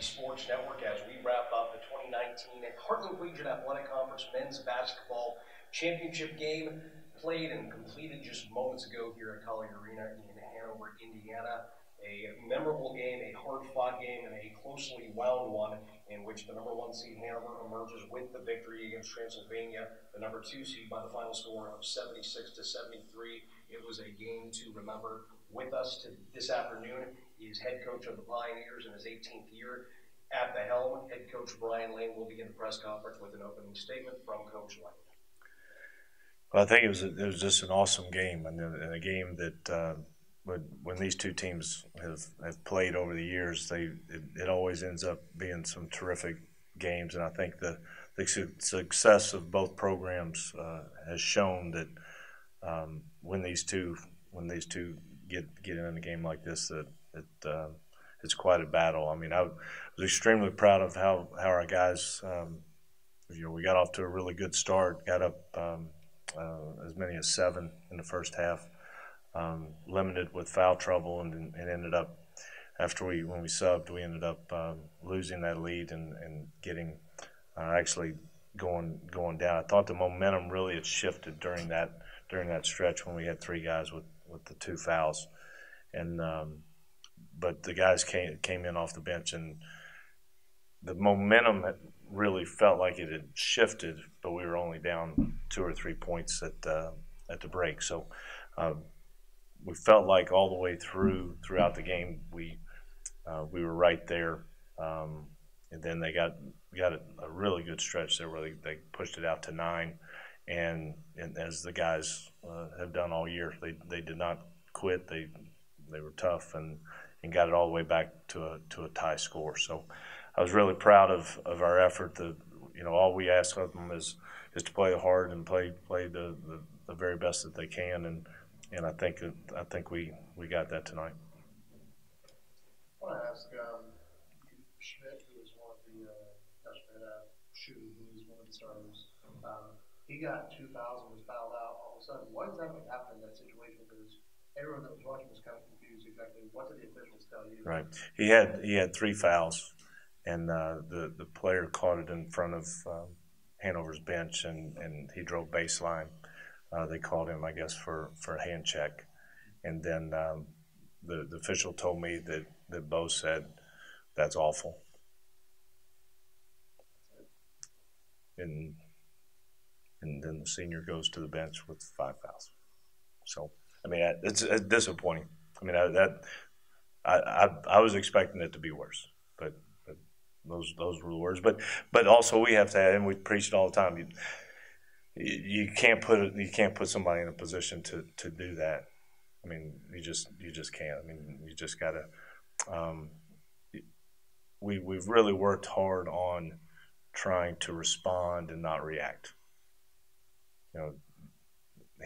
Sports Network as we wrap up the 2019 Heartland Collegiate Athletic Conference men's basketball championship game played and completed just moments ago here at Collier Arena in Hanover, Indiana. A memorable game, a hard-fought game, and a closely wound one in which the number one seed Hanover emerges with the victory against Transylvania, the number two seed by the final score of 76 to 73. It was a game to remember. With us to this afternoon is head coach of the Pioneers in his 18th year at the helm. Head coach Brian Lane will begin the press conference with an opening statement from Coach Lane. Well, I think it was it was just an awesome game, and, a game that uh, when, when these two teams have, have played over the years, they it, it always ends up being some terrific games, and I think the the su- success of both programs uh, has shown that um, when these two when these two get get in a game like this, that it uh, it's quite a battle. I mean, I was extremely proud of how how our guys. Um, you know, we got off to a really good start. Got up um, uh, as many as seven in the first half um, limited with foul trouble, and, and ended up after we when we subbed, we ended up um, losing that lead and, and getting uh, actually going going down. I thought the momentum really had shifted during that during that stretch when we had three guys with, with the two fouls, and um, but the guys came came in off the bench and the momentum really felt like it had shifted, but we were only down two or three points at uh, at the break. So. Um, we felt like all the way through throughout the game we uh, we were right there. Um, and then they got got a, a, really good stretch there where they, they pushed it out to nine. And, and as the guys uh, have done all year, they, they did not quit. They they were tough and, and got it all the way back to a to a tie score. So I was really proud of, of our effort. The you know all we ask of them is is to play hard and play play the, the, the very best that they can and and I think I think we, we got that tonight. I want to ask um, Schmidt, who was one of the uh, Shu, who was one of the starters. Um, he got two fouls and was fouled out all of a sudden. What exactly happened in that situation? Because everyone that was watching was kind of confused exactly what did the officials tell you? Right. He had he had three fouls, and uh, the the player caught it in front of um, Hanover's bench, and and he drove baseline uh, they called him, I guess, for, for a hand check. And then um, the, the official told me that, that Bo said, that's awful. And, and then the senior goes to the bench with five fouls. So, I mean, it's, it's disappointing. I mean, I, that I, I, I was expecting it to be worse, but, but those those were the words. But but also we have to, and we preach it all the time. You, you can't put you can't put somebody in a position to, to do that. I mean, you just you just can't. I mean, you just gotta. Um, we we've really worked hard on trying to respond and not react. You know,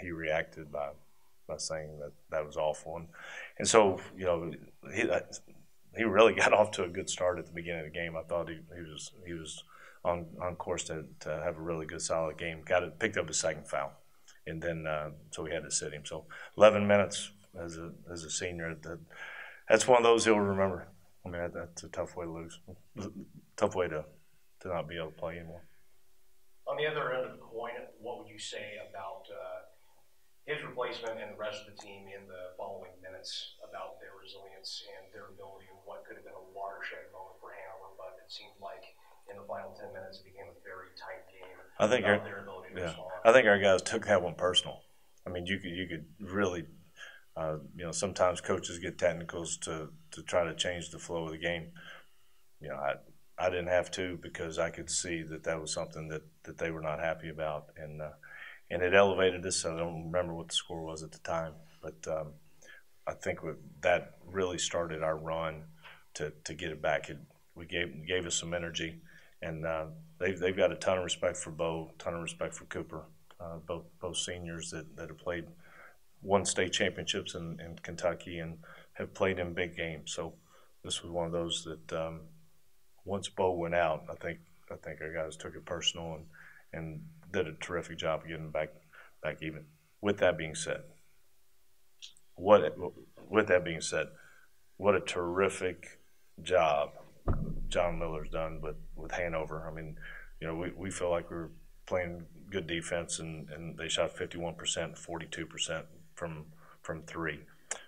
he reacted by by saying that that was awful, and and so you know he he really got off to a good start at the beginning of the game. I thought he, he was he was on on course to, to have a really good solid game. Got it picked up a second foul, and then uh, so we had to sit him. So 11 minutes as a as a senior. That that's one of those he'll remember. I mean that, that's a tough way to lose, tough way to to not be able to play anymore. On the other end of the coin, what would you say about uh, his replacement and the rest of the team in the following minutes about their resilience and their ability and what could have been a watershed moment for Hanover, but it seemed like in the final ten minutes, it became a very tight game. I think our, yeah, I think our guys took that one personal. I mean, you could you could really, uh, you know, sometimes coaches get technicals to to try to change the flow of the game. You know, I I didn't have to because I could see that that was something that that they were not happy about, and uh, and it elevated us. I don't remember what the score was at the time, but um, I think that really started our run to to get it back. It, we gave gave us some energy and uh, they've they've got a ton of respect for Bo, ton of respect for Cooper, uh, both both seniors that, that have played won state championships in, in Kentucky and have played in big games. So this was one of those that um, once Bo went out, I think I think our guys took it personal and and did a terrific job getting back back even. With that being said, what with that being said, what a terrific job John Miller's done with, with Hanover. I mean, you know, we, we feel like we're playing good defense, and, and they shot 51%, 42% from from three.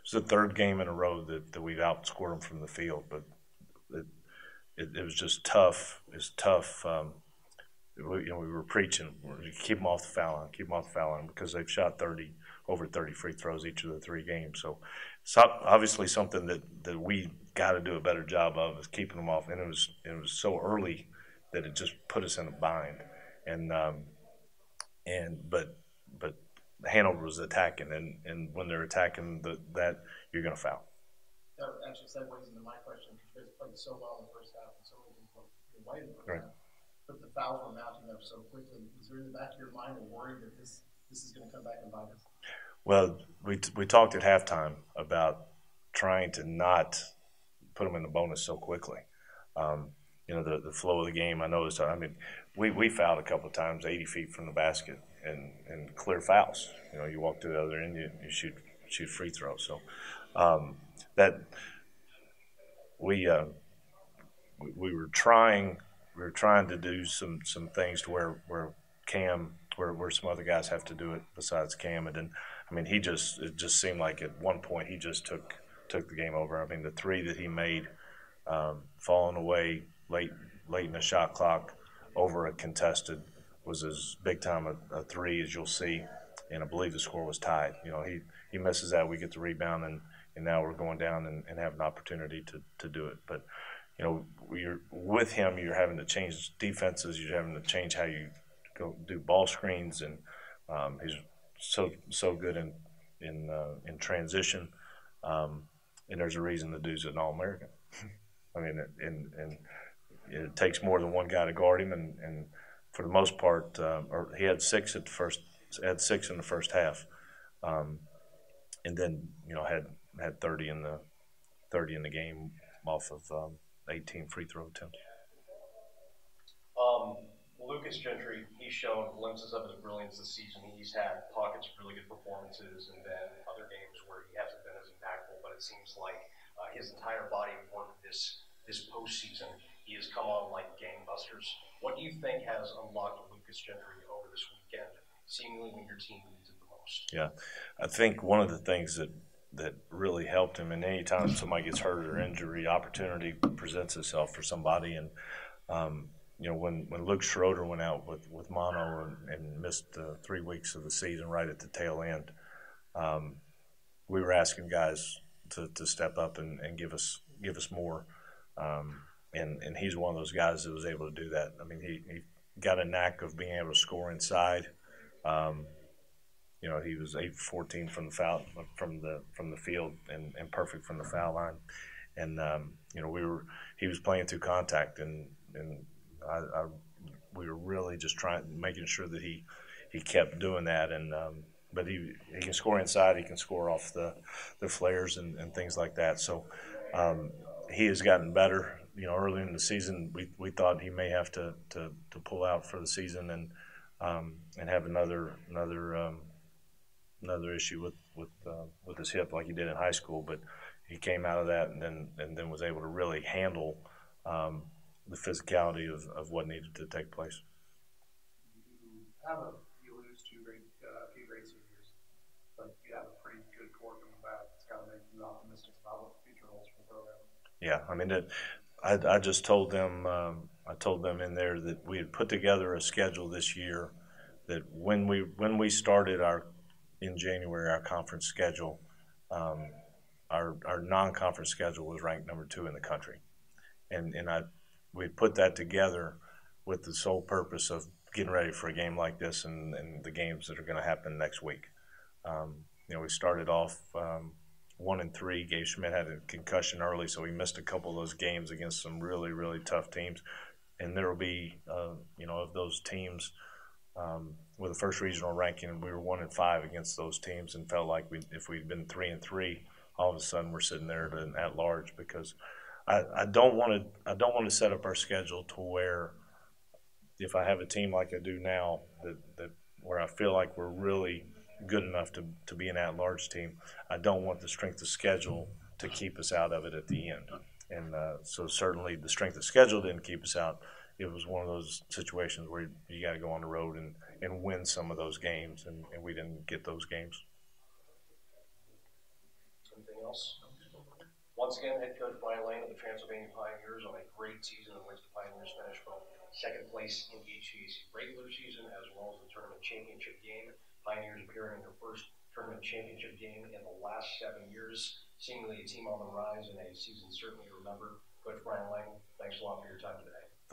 It's the third game in a row that, that we've outscored them from the field, but it, it, it was just tough. It's tough. Um, we, you know, we were preaching, keep them off the foul line, keep them off the foul line, because they've shot 30, over 30 free throws each of the three games. So it's obviously something that, that we got to do a better job of is keeping them off. And it was it was so early that it just put us in a bind. And um, and but but Hanover was attacking, and, and when they're attacking the, that, you're going to foul. That actually segues into my question because you guys played so well in the first half and so well in the first right. But the foul were mounting up so quickly. Is there in the back of your mind a worry that this this is going to come back and bite us? Well, we we talked at halftime about trying to not put them in the bonus so quickly. Um, you know, the, the flow of the game. I noticed. I mean, we, we fouled a couple of times, 80 feet from the basket, and, and clear fouls. You know, you walk to the other end, you, you shoot shoot free throws. So um, that we, uh, we we were trying we were trying to do some some things to where where Cam where where some other guys have to do it besides Cam, and then I mean he just it just seemed like at one point he just took took the game over. I mean the three that he made um, falling away late late in the shot clock over a contested was as big time a, a, three as you'll see, and I believe the score was tied. You know, he, he misses that, we get the rebound, and, and now we're going down and, and have an opportunity to, to do it. But you know, you're with him, you're having to change defenses, you're having to change how you go do ball screens, and um, he's so so good in in uh, in transition. Um, and there's a reason the dude's an All American. I mean, and and it takes more than one guy to guard him, and, and for the most part, uh, or he had six at the first, had six in the first half, um, and then you know had had thirty in the thirty in the game off of um, eighteen free throw attempts. Um, Lucas Gentry, he's shown glimpses of his brilliance this season. He's had pockets of really good performances, and then other games where he hasn't been as impactful. But it seems like uh, his entire body of work this this postseason he has come on like gangbusters. What do you think has unlocked Lucas Gentry over this weekend, seemingly when your team needs it the most? Yeah, I think one of the things that that really helped him, and anytime somebody gets hurt or injury, opportunity presents itself for somebody, and um, you know, when, when Luke Schroeder went out with, with mono and, and missed uh, three weeks of the season right at the tail end, um, we were asking guys to, to step up and, and give us give us more. Um, and and he's one of those guys that was able to do that. I mean, he, he got a knack of being able to score inside. Um, you know, he was eight fourteen from the foul from the from the field and, and perfect from the foul line. And um, you know, we were he was playing through contact, and and I, I, we were really just trying making sure that he he kept doing that. And um, but he he can score inside, he can score off the the flares and, and things like that. So um, he has gotten better you know, early in the season, we, we thought he may have to, to, to pull out for the season and um, and have another another um, another issue with with uh, with his hip like he did in high school. But he came out of that and then and then was able to really handle um, the physicality of, of what needed to take place. You have a you lose two great uh, few great seniors, but you have a pretty good core coming back. It's got to make you optimistic about what the future holds for the program. Yeah, I mean it, I, I just told them, um, I told them in there that we had put together a schedule this year that when we when we started our in January our conference schedule, um, our our non-conference schedule was ranked number two in the country, and and I we put that together with the sole purpose of getting ready for a game like this and, and the games that are going to happen next week. Um, you know, we started off um, one and three. Gabe Schmidt had a concussion early, so he missed a couple of those games against some really, really tough teams. And there will be, uh, you know, of those teams um, with the first regional ranking, we were one and five against those teams, and felt like we, if we'd been three and three, all of a sudden we're sitting there at, at large because I, I don't want to I don't want to set up our schedule to where if I have a team like I do now that, that where I feel like we're really good enough to, to be an at-large team. I don't want the strength of schedule to keep us out of it at the end. and uh, so certainly the strength of schedule didn't keep us out. It was one of those situations where you got to go on the road and, and win some of those games, and, and we didn't get those games. Anything else? Once again, head coach Brian Lane of the Transylvania Pioneers on a great season in which the Pioneers finished from second place in the regular season as well as the tournament championship game. Pioneers appearing in their first tournament championship game in the last seven years. Seemingly a team on the rise and a season certainly to remember. Coach Brian Lane, thanks a lot for your time today.